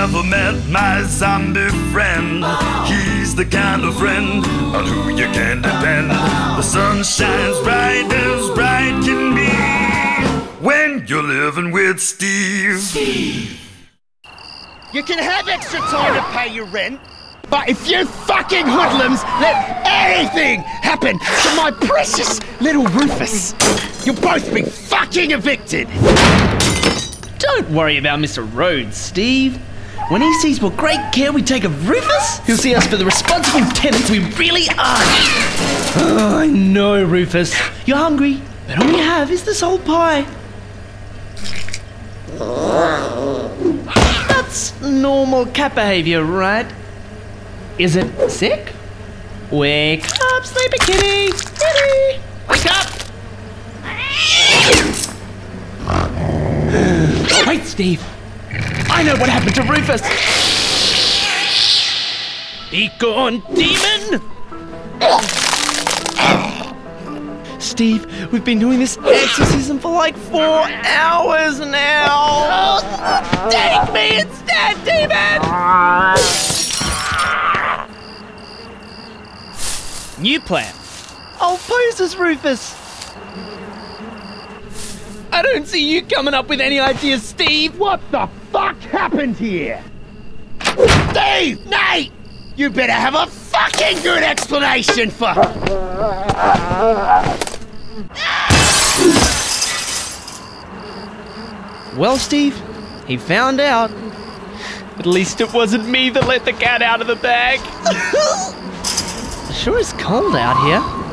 never met my zombie friend. He's the kind of friend on who you can depend. The sun shines bright as bright can be when you're living with Steve. You can have extra time to pay your rent, but if you fucking hoodlums let anything happen to my precious little Rufus, you'll both be fucking evicted. Don't worry about Mr. Rhodes, Steve. When he sees what great care we take of Rufus, he'll see us for the responsible tenants we really are. Oh, I know, Rufus. You're hungry, but all you have is this old pie. That's normal cat behavior, right? Is it sick? Wake up, sleepy kitty! Kitty! Wake up! Wait, Steve. I know what happened to Rufus. Be gone, demon! Steve, we've been doing this exorcism for like four hours now. Take me instead, demon! New plan. I'll pose as Rufus. I don't see you coming up with any ideas, Steve. What the fuck happened here? Steve! Nate! You better have a fucking good explanation for. Well, Steve, he found out. At least it wasn't me that let the cat out of the bag. sure is cold out here.